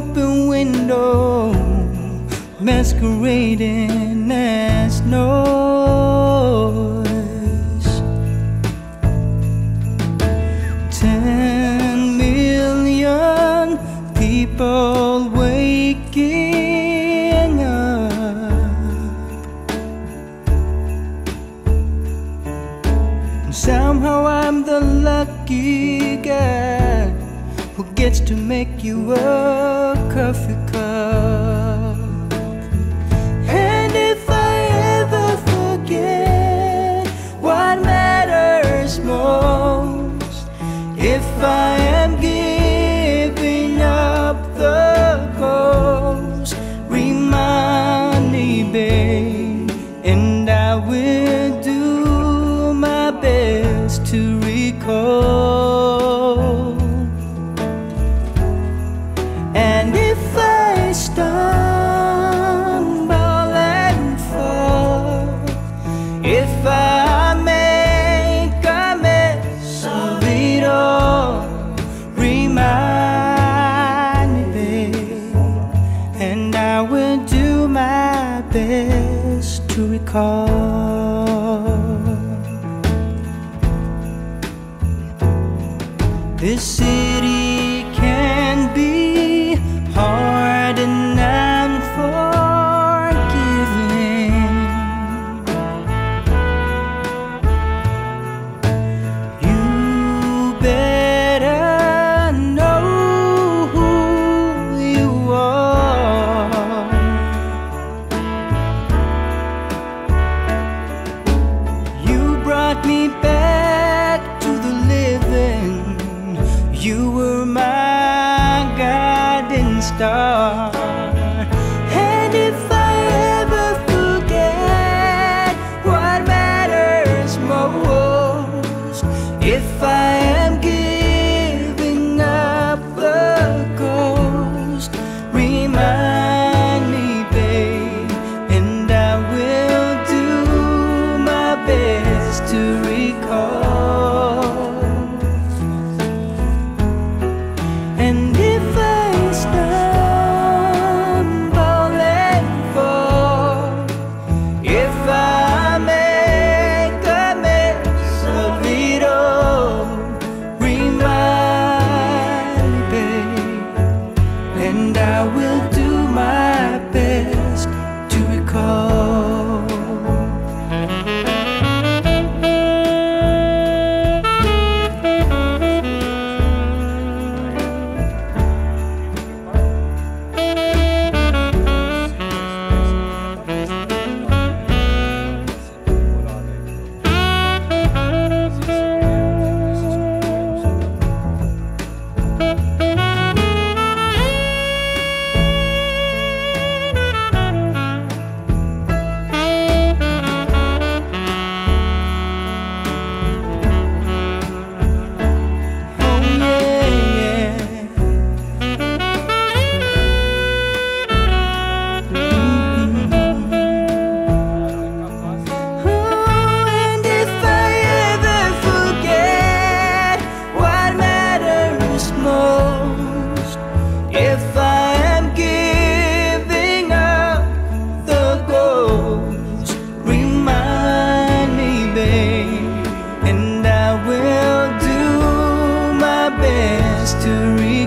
open window, masquerading as noise. Ten million people waking up. Somehow I'm the lucky guy who gets to make you up. nunca ficar. this to recall. This is. got me better. and I will do my best to recall.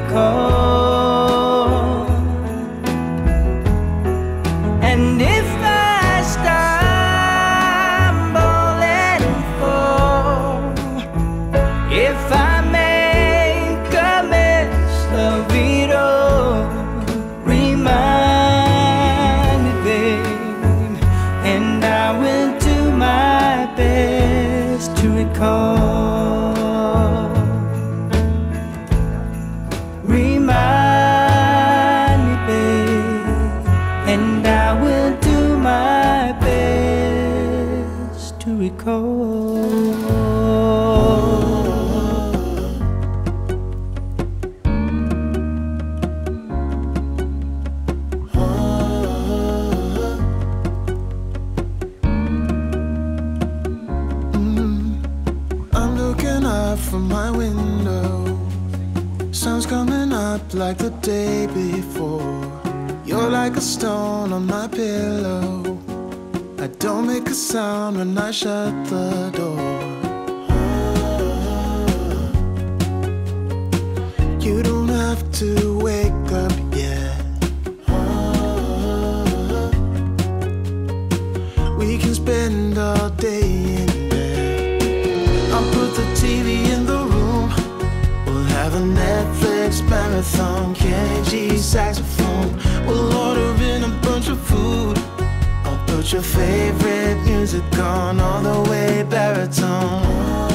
call. Like the day before. You're like a stone on my pillow. I don't make a sound when I shut the door. You don't have to wake up yet. We can spend all day in bed. I'll put the TV in the room. We'll have a Netflix marathon. Kenny G saxophone. We'll order in a bunch of food. I'll put your favorite music on all the way baritone.